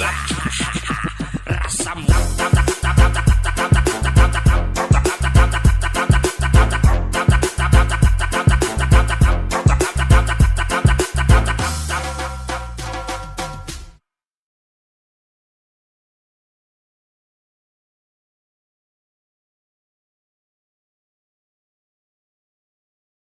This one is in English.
Black